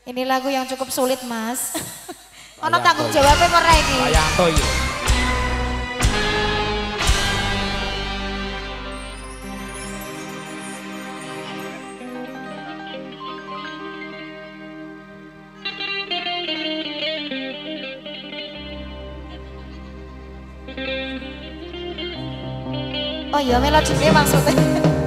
Ini lagu yang cukup sulit, Mas. Ono tanggung jawabnya mereka ini? Layanto iki. Oh iya melodinya maksudnya.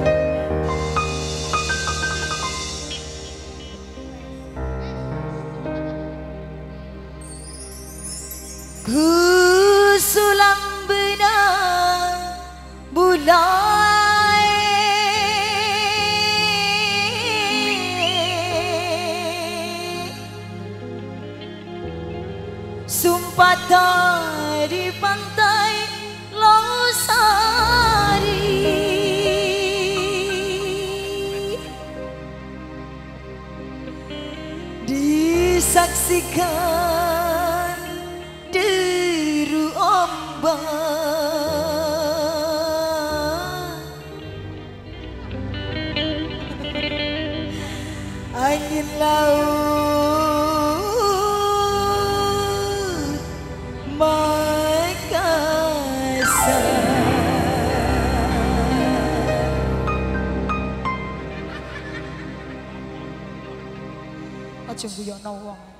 Sumpah dari pantai Losari Disaksikan deru ombak. Angin laut 就不要闹了。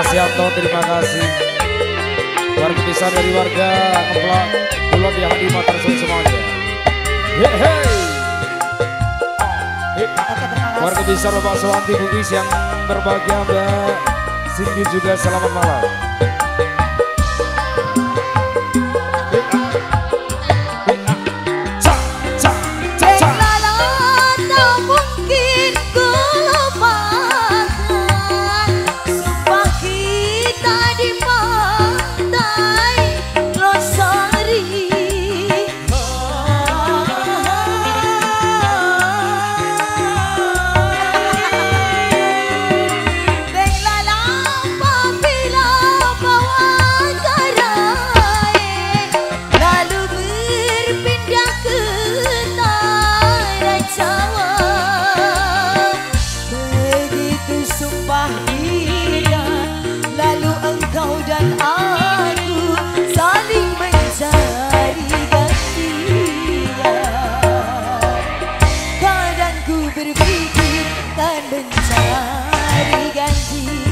Wasianto terima kasih. Warga pisan dari warga kepulauan Kulon yang di Matarsun semuanya. Hei, Warga besar Bapak Soanti Bugis yang berbahagia Mbak. Singgi juga selamat malam. berpikir kan mencari ganti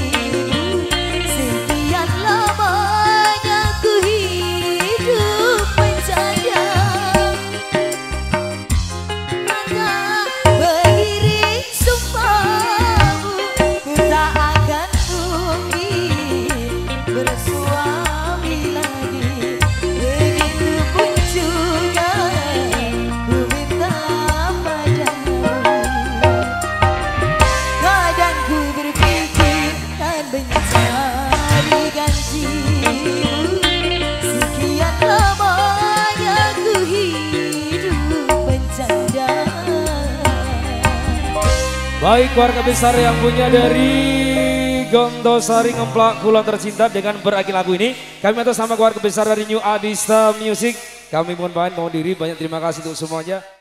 Baik keluarga besar yang punya dari Gondosari Ngemplak Kulon tercinta dengan berakhir lagu ini. Kami atas nama keluarga besar dari New Adista Music. Kami mohon maaf, mohon diri. Banyak terima kasih untuk semuanya.